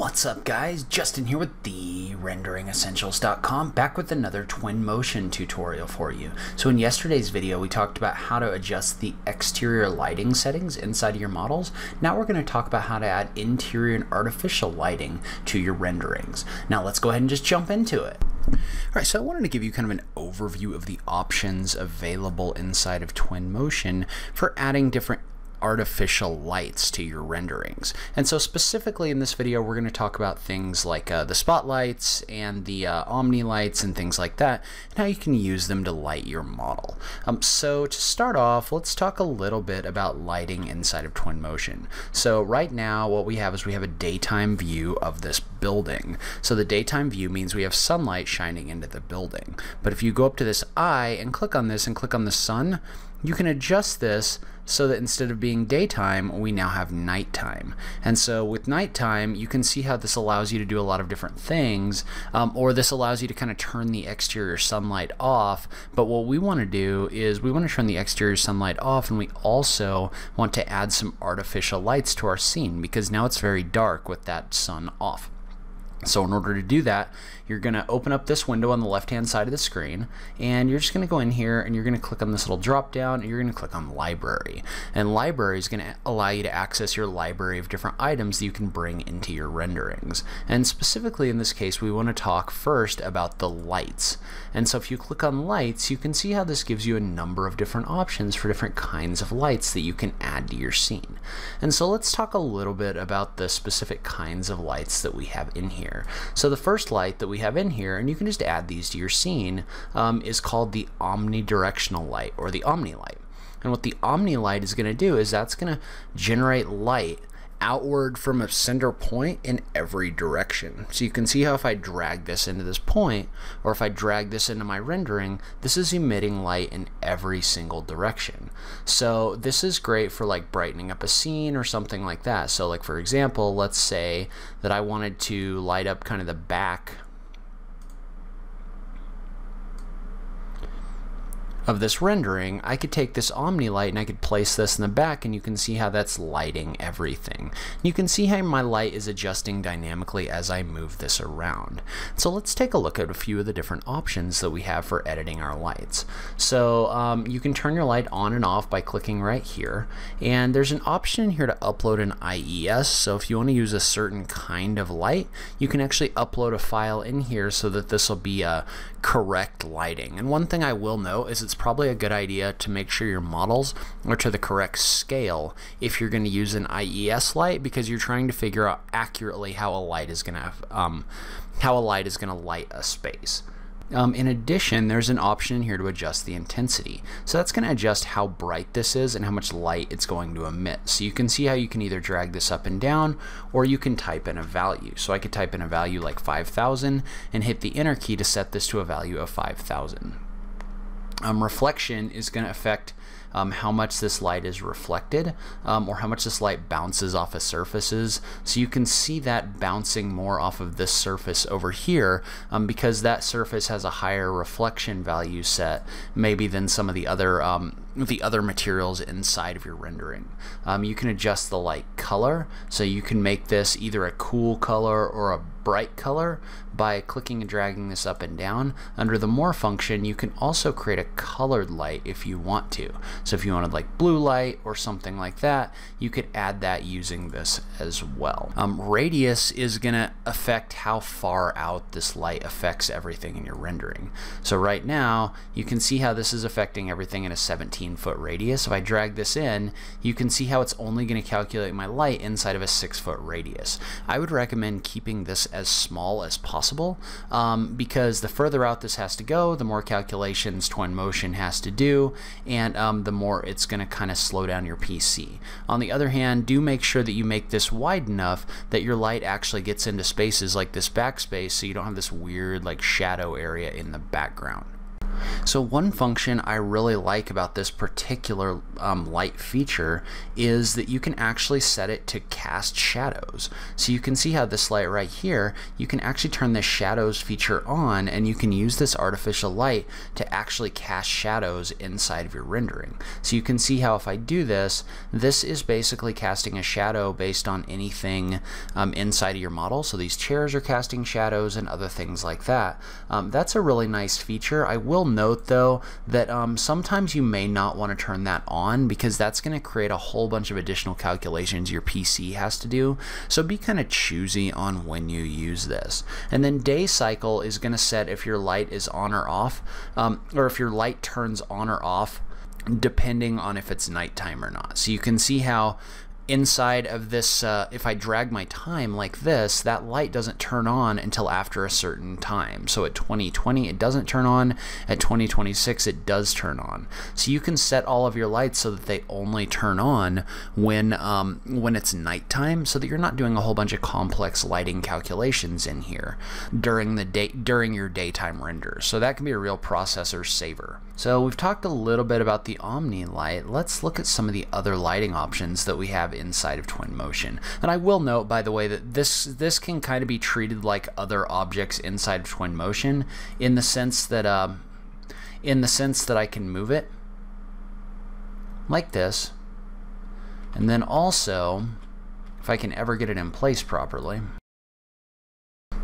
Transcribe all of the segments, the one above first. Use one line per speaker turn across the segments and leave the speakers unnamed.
What's up guys, Justin here with the RenderingEssentials.com back with another Twinmotion tutorial for you. So in yesterday's video we talked about how to adjust the exterior lighting settings inside of your models. Now we're going to talk about how to add interior and artificial lighting to your renderings. Now let's go ahead and just jump into it. Alright, so I wanted to give you kind of an overview of the options available inside of Twinmotion for adding different artificial lights to your renderings. And so specifically in this video, we're going to talk about things like uh, the spotlights and the uh, Omni lights and things like that, and how you can use them to light your model. Um, so to start off, let's talk a little bit about lighting inside of Twinmotion. So right now, what we have is we have a daytime view of this building. So the daytime view means we have sunlight shining into the building. But if you go up to this eye and click on this and click on the sun, you can adjust this so that instead of being daytime, we now have nighttime. And so with nighttime, you can see how this allows you to do a lot of different things, um, or this allows you to kind of turn the exterior sunlight off. But what we want to do is we want to turn the exterior sunlight off, and we also want to add some artificial lights to our scene because now it's very dark with that sun off. So in order to do that, you're going to open up this window on the left hand side of the screen and you're just going to go in here and you're going to click on this little drop down and you're going to click on library. And library is going to allow you to access your library of different items that you can bring into your renderings. And specifically in this case, we want to talk first about the lights. And so if you click on lights, you can see how this gives you a number of different options for different kinds of lights that you can add to your scene. And so let's talk a little bit about the specific kinds of lights that we have in here here. So the first light that we have in here, and you can just add these to your scene, um, is called the omnidirectional light or the omni light. And what the omni light is going to do is that's going to generate light outward from a center point in every direction. So you can see how if I drag this into this point, or if I drag this into my rendering, this is emitting light in every single direction. So this is great for like brightening up a scene or something like that. So like for example, let's say that I wanted to light up kind of the back of this rendering, I could take this Omni light and I could place this in the back and you can see how that's lighting everything. You can see how my light is adjusting dynamically as I move this around. So let's take a look at a few of the different options that we have for editing our lights. So um, you can turn your light on and off by clicking right here and there's an option here to upload an IES so if you want to use a certain kind of light you can actually upload a file in here so that this will be a correct lighting and one thing I will note is it's probably a good idea to make sure your models are to the correct scale if you're going to use an IES light because you're trying to figure out accurately how a light is going to um, how a light is going to light a space. Um, in addition, there's an option here to adjust the intensity. So that's going to adjust how bright this is and how much light it's going to emit. So you can see how you can either drag this up and down or you can type in a value. So I could type in a value like 5000 and hit the enter key to set this to a value of 5000 um, reflection is going to affect um, how much this light is reflected um, or how much this light bounces off of surfaces. So you can see that bouncing more off of this surface over here um, because that surface has a higher reflection value set maybe than some of the other um, the other materials inside of your rendering. Um, you can adjust the light color so you can make this either a cool color or a bright color by clicking and dragging this up and down. Under the more function, you can also create a colored light if you want to. So if you wanted like blue light or something like that, you could add that using this as well. Um, radius is going to affect how far out this light affects everything in your rendering. So right now, you can see how this is affecting everything in a 17 foot radius. If I drag this in, you can see how it's only going to calculate my light inside of a 6 foot radius. I would recommend keeping this as small as possible um, because the further out this has to go, the more calculations Twinmotion has to do, and um, the more it's going to kind of slow down your PC. On the other hand, do make sure that you make this wide enough that your light actually gets into spaces like this backspace so you don't have this weird like shadow area in the background. So one function I really like about this particular um, light feature is that you can actually set it to cast shadows. So you can see how this light right here, you can actually turn this shadows feature on and you can use this artificial light to actually cast shadows inside of your rendering. So you can see how if I do this, this is basically casting a shadow based on anything um, inside of your model. So these chairs are casting shadows and other things like that. Um, that's a really nice feature. I will note though that um, sometimes you may not want to turn that on because that's going to create a whole bunch of additional calculations your PC has to do. So be kind of choosy on when you use this. And then day cycle is going to set if your light is on or off, um, or if your light turns on or off depending on if it's nighttime or not. So you can see how inside of this, uh, if I drag my time like this, that light doesn't turn on until after a certain time. So at 2020, it doesn't turn on. At 2026, it does turn on. So you can set all of your lights so that they only turn on when um, when it's nighttime, so that you're not doing a whole bunch of complex lighting calculations in here during the day during your daytime renders. So that can be a real processor saver. So we've talked a little bit about the Omni light. Let's look at some of the other lighting options that we have inside of Twinmotion. And I will note, by the way, that this this can kind of be treated like other objects inside of Twinmotion in the sense that uh, in the sense that I can move it like this, and then also, if I can ever get it in place properly,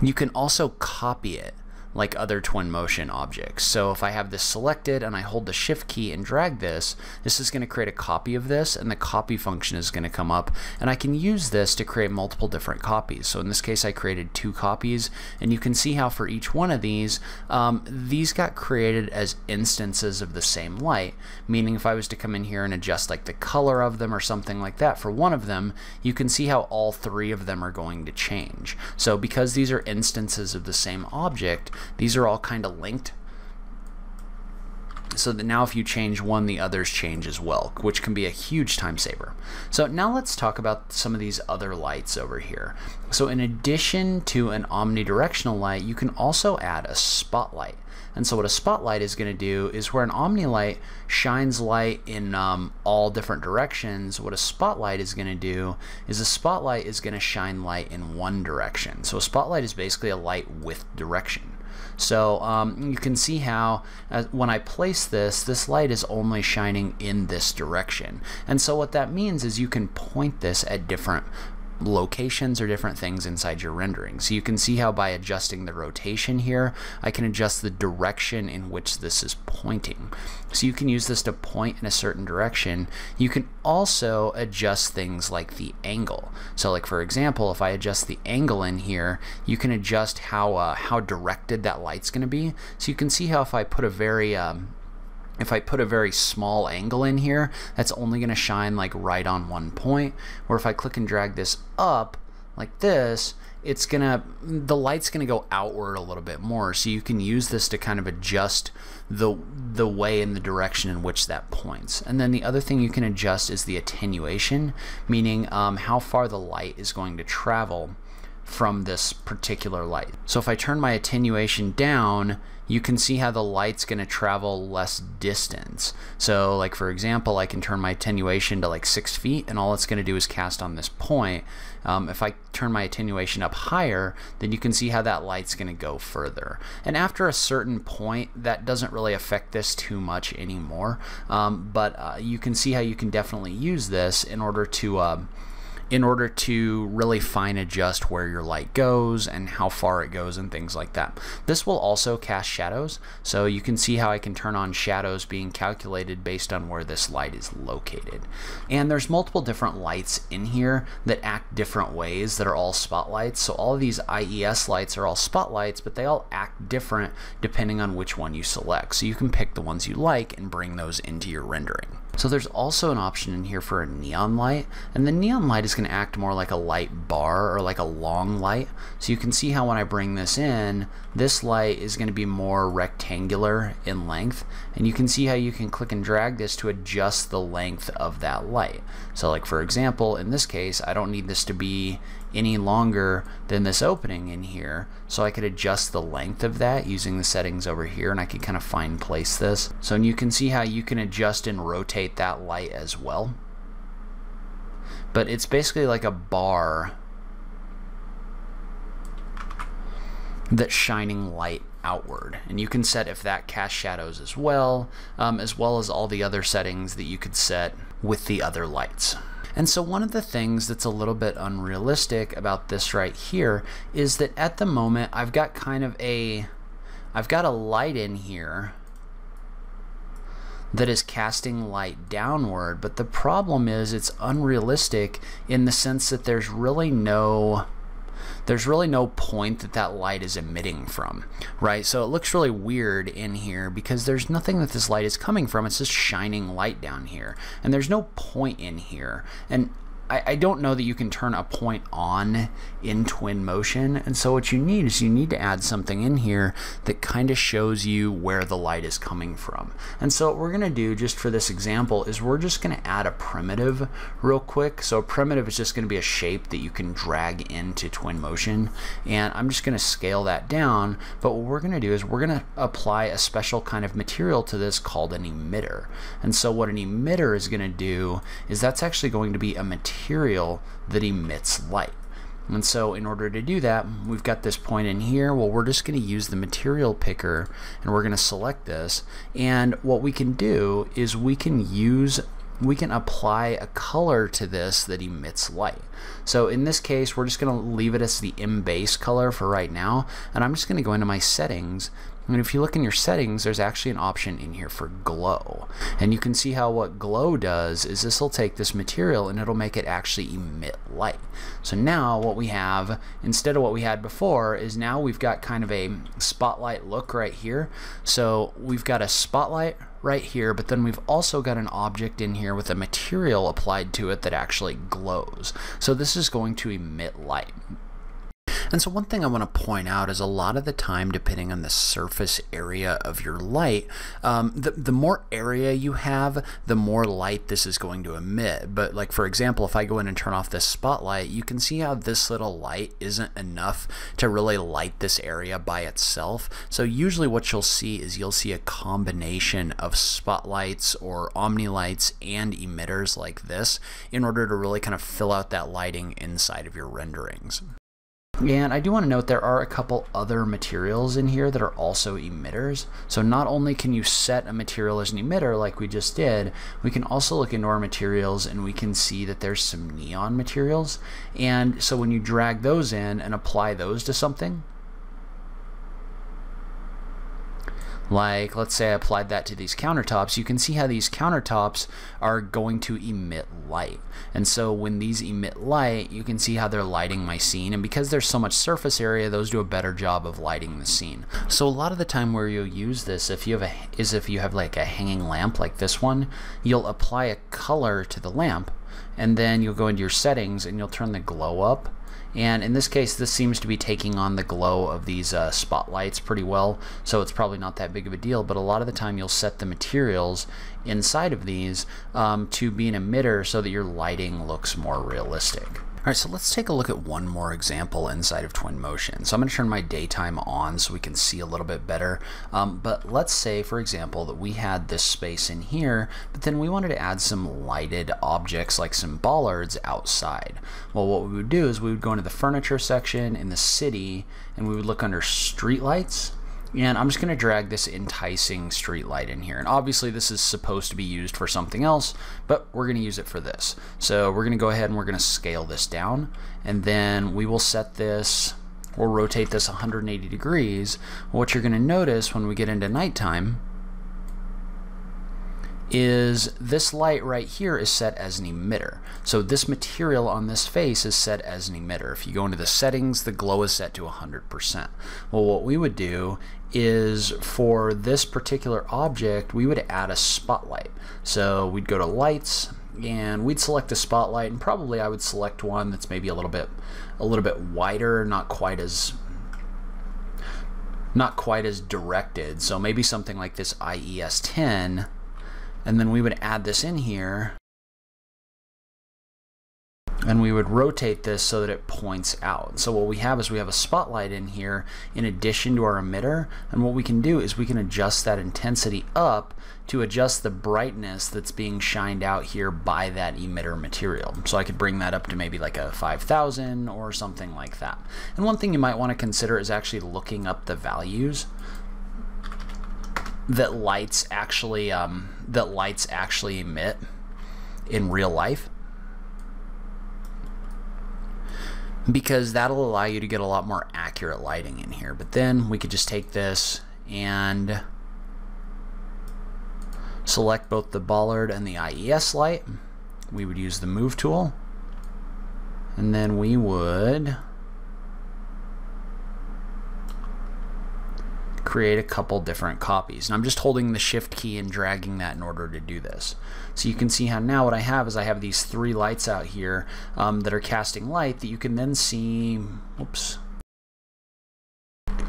you can also copy it like other Twinmotion objects. So if I have this selected and I hold the shift key and drag this, this is going to create a copy of this and the copy function is going to come up and I can use this to create multiple different copies. So in this case I created two copies and you can see how for each one of these, um, these got created as instances of the same light, meaning if I was to come in here and adjust like the color of them or something like that for one of them, you can see how all three of them are going to change. So because these are instances of the same object, these are all kind of linked so that now if you change one, the others change as well, which can be a huge time saver. So now let's talk about some of these other lights over here. So in addition to an omnidirectional light, you can also add a spotlight. And so what a spotlight is going to do is where an omnilight shines light in um, all different directions, what a spotlight is going to do is a spotlight is going to shine light in one direction. So a spotlight is basically a light with direction. So um, you can see how as, when I place this, this light is only shining in this direction. And so what that means is you can point this at different locations or different things inside your rendering. So you can see how by adjusting the rotation here, I can adjust the direction in which this is pointing. So you can use this to point in a certain direction. You can also adjust things like the angle. So like for example, if I adjust the angle in here, you can adjust how, uh, how directed that light's going to be. So you can see how if I put a very um, if I put a very small angle in here, that's only going to shine like right on one point. Or if I click and drag this up like this, it's gonna the light's gonna go outward a little bit more. So you can use this to kind of adjust the the way and the direction in which that points. And then the other thing you can adjust is the attenuation meaning um, how far the light is going to travel from this particular light. So if I turn my attenuation down you can see how the light's going to travel less distance. So like for example, I can turn my attenuation to like six feet and all it's going to do is cast on this point. Um, if I turn my attenuation up higher, then you can see how that light's going to go further. And after a certain point, that doesn't really affect this too much anymore. Um, but uh, you can see how you can definitely use this in order to uh, in order to really fine adjust where your light goes and how far it goes and things like that. This will also cast shadows, so you can see how I can turn on shadows being calculated based on where this light is located. And there's multiple different lights in here that act different ways that are all spotlights. So all of these IES lights are all spotlights, but they all act different depending on which one you select. So you can pick the ones you like and bring those into your rendering. So there's also an option in here for a neon light, and the neon light is going to act more like a light bar or like a long light. So you can see how when I bring this in, this light is going to be more rectangular in length, and you can see how you can click and drag this to adjust the length of that light. So like for example, in this case, I don't need this to be any longer than this opening in here. So I could adjust the length of that using the settings over here and I could kind of fine place this. So and you can see how you can adjust and rotate that light as well. But it's basically like a bar that's shining light outward. And you can set if that casts shadows as well, um, as well as all the other settings that you could set with the other lights. And so one of the things that's a little bit unrealistic about this right here is that at the moment I've got kind of a, I've got a light in here that is casting light downward, but the problem is it's unrealistic in the sense that there's really no there's really no point that that light is emitting from, right? So it looks really weird in here because there's nothing that this light is coming from. It's just shining light down here. And there's no point in here. And I, I don't know that you can turn a point on in Twinmotion. And so what you need is you need to add something in here that kind of shows you where the light is coming from. And so what we're going to do just for this example is we're just going to add a primitive real quick. So a primitive is just going to be a shape that you can drag into Twinmotion. And I'm just going to scale that down. But what we're going to do is we're going to apply a special kind of material to this called an emitter. And so what an emitter is going to do is that's actually going to be a material material that emits light. And so in order to do that, we've got this point in here. Well, we're just going to use the material picker and we're going to select this. And what we can do is we can use we can apply a color to this that emits light. So in this case, we're just going to leave it as the M base color for right now. And I'm just going to go into my settings and if you look in your settings, there's actually an option in here for glow. And you can see how what glow does is this will take this material and it'll make it actually emit light. So now what we have, instead of what we had before, is now we've got kind of a spotlight look right here. So we've got a spotlight right here, but then we've also got an object in here with a material applied to it that actually glows. So this is going to emit light. And so one thing I want to point out is a lot of the time, depending on the surface area of your light, um, the, the more area you have, the more light this is going to emit. But like for example, if I go in and turn off this spotlight, you can see how this little light isn't enough to really light this area by itself. So usually what you'll see is you'll see a combination of spotlights or omni lights and emitters like this in order to really kind of fill out that lighting inside of your renderings. And I do want to note there are a couple other materials in here that are also emitters. So not only can you set a material as an emitter like we just did, we can also look into our materials and we can see that there's some neon materials. And so when you drag those in and apply those to something, like let's say I applied that to these countertops, you can see how these countertops are going to emit light. And so when these emit light, you can see how they're lighting my scene. And because there's so much surface area, those do a better job of lighting the scene. So a lot of the time where you'll use this, if you have a, is if you have like a hanging lamp like this one, you'll apply a color to the lamp and then you'll go into your settings and you'll turn the glow up and in this case, this seems to be taking on the glow of these uh, spotlights pretty well, so it's probably not that big of a deal. But a lot of the time, you'll set the materials inside of these um, to be an emitter so that your lighting looks more realistic. All right, so let's take a look at one more example inside of Twinmotion. So I'm going to turn my daytime on so we can see a little bit better. Um, but let's say, for example, that we had this space in here, but then we wanted to add some lighted objects like some bollards outside. Well, what we would do is we would go into the furniture section in the city and we would look under streetlights and I'm just going to drag this enticing street light in here. And obviously this is supposed to be used for something else, but we're going to use it for this. So we're going to go ahead and we're going to scale this down. And then we will set this, we'll rotate this 180 degrees. What you're going to notice when we get into nighttime is this light right here is set as an emitter. So this material on this face is set as an emitter. If you go into the settings, the glow is set to 100%. Well, what we would do is for this particular object, we would add a spotlight. So we'd go to lights and we'd select a spotlight and probably I would select one that's maybe a little bit a little bit wider, not quite as not quite as directed. So maybe something like this IES 10 and then we would add this in here and we would rotate this so that it points out. So what we have is we have a spotlight in here in addition to our emitter, and what we can do is we can adjust that intensity up to adjust the brightness that's being shined out here by that emitter material. So I could bring that up to maybe like a 5000 or something like that. And one thing you might want to consider is actually looking up the values that lights actually um, that lights actually emit in real life because that'll allow you to get a lot more accurate lighting in here. But then we could just take this and select both the bollard and the IES light. We would use the move tool and then we would create a couple different copies. And I'm just holding the shift key and dragging that in order to do this. So you can see how now what I have is I have these three lights out here um, that are casting light that you can then see, whoops,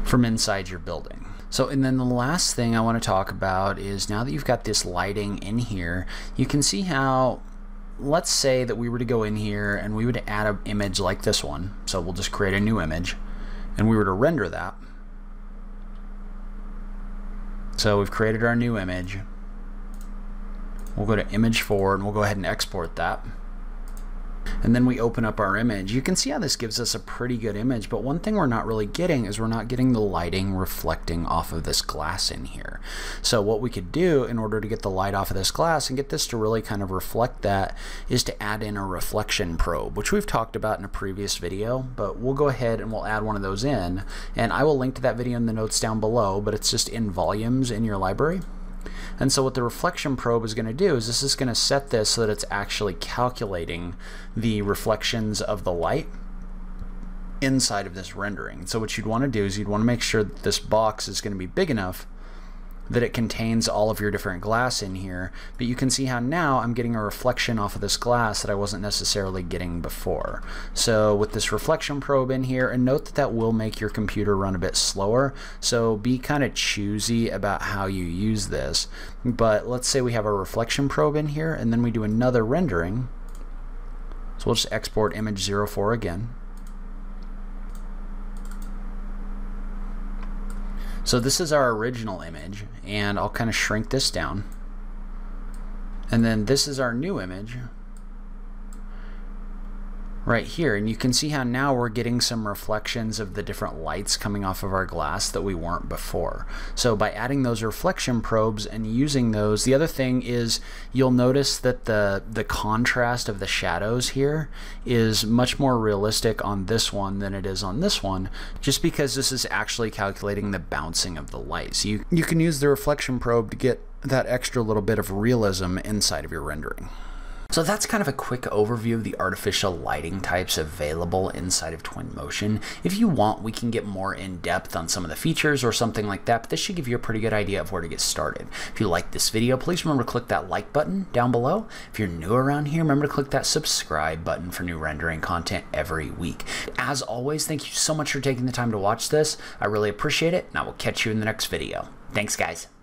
from inside your building. So, and then the last thing I want to talk about is now that you've got this lighting in here, you can see how let's say that we were to go in here and we would add an image like this one. So we'll just create a new image and we were to render that. So we've created our new image. We'll go to image 4 and we'll go ahead and export that and then we open up our image, you can see how this gives us a pretty good image, but one thing we're not really getting is we're not getting the lighting reflecting off of this glass in here. So what we could do in order to get the light off of this glass and get this to really kind of reflect that is to add in a reflection probe, which we've talked about in a previous video, but we'll go ahead and we'll add one of those in, and I will link to that video in the notes down below, but it's just in volumes in your library. And so what the reflection probe is going to do is this is going to set this so that it's actually calculating the reflections of the light inside of this rendering. So what you'd want to do is you'd want to make sure that this box is going to be big enough that it contains all of your different glass in here, but you can see how now I'm getting a reflection off of this glass that I wasn't necessarily getting before. So with this reflection probe in here, and note that that will make your computer run a bit slower, so be kind of choosy about how you use this. But let's say we have a reflection probe in here, and then we do another rendering. So we'll just export image 04 again. So this is our original image, and I'll kind of shrink this down. And then this is our new image, right here and you can see how now we're getting some reflections of the different lights coming off of our glass that we weren't before. So by adding those reflection probes and using those, the other thing is you'll notice that the, the contrast of the shadows here is much more realistic on this one than it is on this one, just because this is actually calculating the bouncing of the light. So you, you can use the reflection probe to get that extra little bit of realism inside of your rendering. So that's kind of a quick overview of the artificial lighting types available inside of Twinmotion. If you want, we can get more in depth on some of the features or something like that, but this should give you a pretty good idea of where to get started. If you like this video, please remember to click that like button down below. If you're new around here, remember to click that subscribe button for new rendering content every week. As always, thank you so much for taking the time to watch this. I really appreciate it, and I will catch you in the next video. Thanks, guys.